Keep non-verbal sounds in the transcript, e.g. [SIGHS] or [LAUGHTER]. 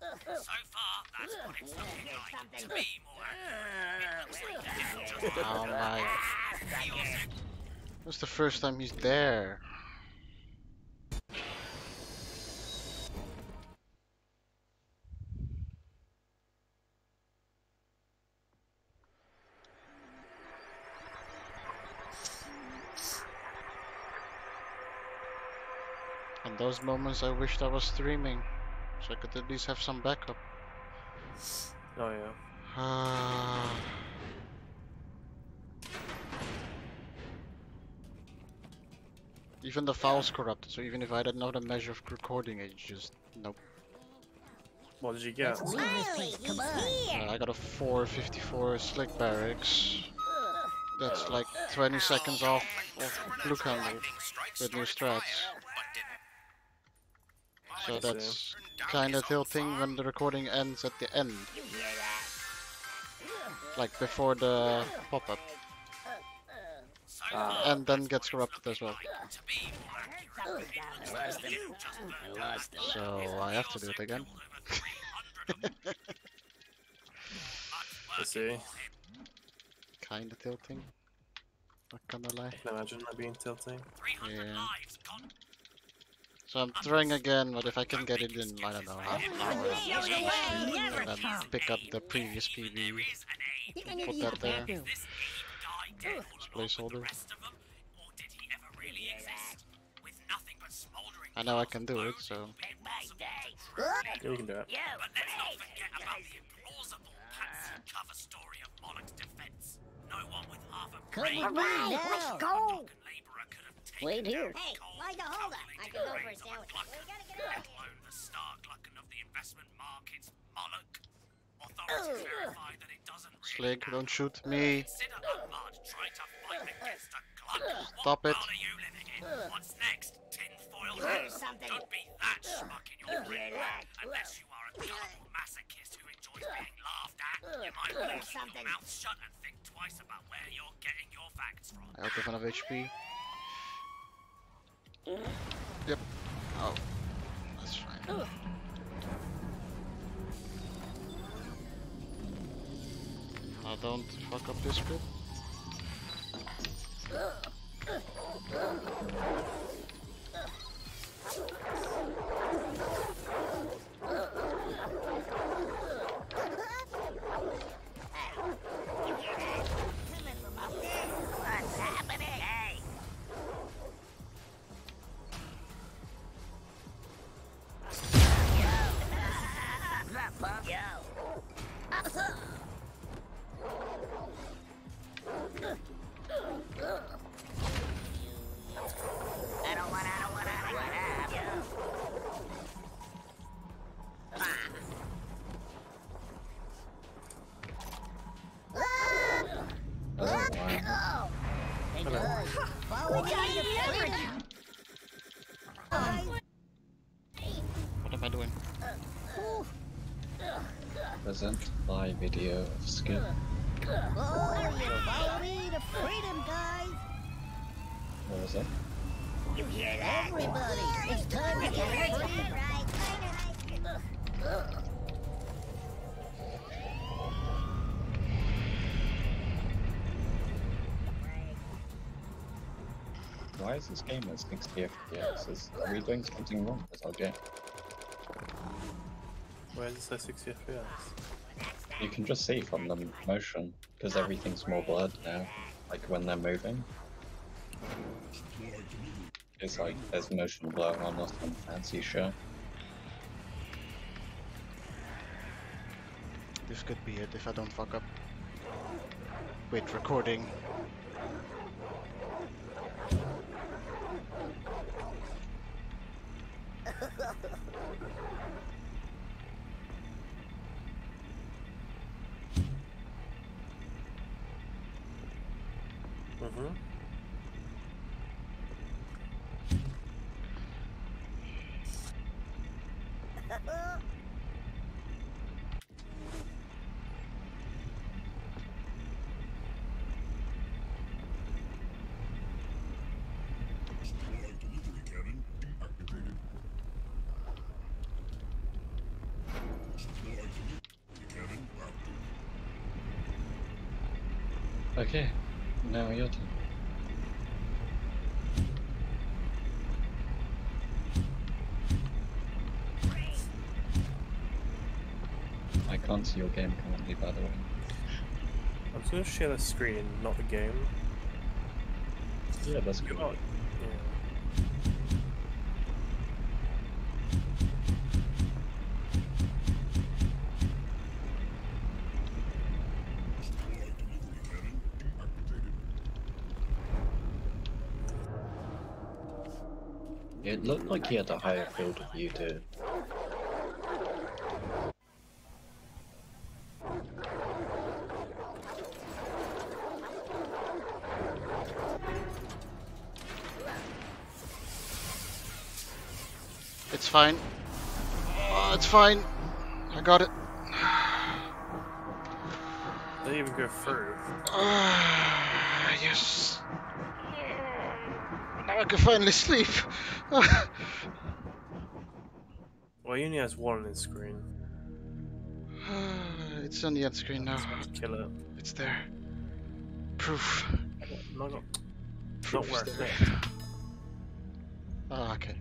So far, that's what it's looking like. To be more accurate, it looks like the just Oh my. He That's the first time he's there. And those moments I wished I was streaming. So I could at least have some backup. Oh yeah. Ah. [SIGHS] Even the file's corrupted, so even if I had another measure of recording it, just nope. What did you get? Leave this come on. Uh, I got a 454 Slig barracks. That's like 20 seconds off of blue candle with new started strats. Fire, but didn't. So that's kinda tilting when the recording ends at the end. Like before the pop-up. So Ah. And then gets corrupted as well. to be more accurate, it looks like the devil just burned us. So I have to do it again. [LAUGHS] Let's see. Kinda tilting. Not gonna lie. I can imagine that being tilting. Yeah. So I'm trying again, but if I can get it in, I don't know, half an hour. And then pick up the previous PV, put that there. bathroom. as placeholder. I know I can do it, so Yeah, we can do it. But let's not forget about the implausible patsy cover story of Monarch's defense. No one with half a Come brain with me now. Go! Laborer could Wait here. Hey, cold, why the hold up? I calculated could go for a sandwich. Gluck, We gotta get out of let here. alone the star Glukkon of the investment markets, Molluck. Authorities verify that it doesn't really Slig, matter. don't shoot uh, me. Consider Unmud trying to fight against a Gluck. Uh, uh. Stop it. world are you living in? What's next? Tinfoil Here's hat? something. Don't be that schmuck in your brain, that? unless you are a gullible masochist who enjoys being laughed at. You might want to Here's keep your mouth shut and think twice about where you're getting your facts from. I have enough HP. Yep. Oh, that's fine. Now don't fuck up this bit. Doing? Present live video of Skip. Oh, you follow me to freedom, guys. What was it? You hear that? Everybody, it's time to get free. Why is this game at 60 FPS? Are we doing something wrong with our game? Where does it say 60 FPS? You can just see from the motion, because everything's more blurred now, like when they're moving. It's like there's motion blur on us on fancy show. This could be it if I don't fuck up. Wait, recording. [LAUGHS] Uh, okay now your turn. I can't see your game currently, by the way. I'm just gonna share the screen, not the game. Yeah, that's good. Yeah. It looked like he had a higher field of view too. It's fine. Oh, it's fine. I got it. They didn't even go through. Ah, yes. I can finally sleep. [LAUGHS] Well, he only has one in his screen. [SIGHS] it's on the end screen now. Kill it. It's there. Proof. Not, not, not Proof where is it's there. at. Ah, okay.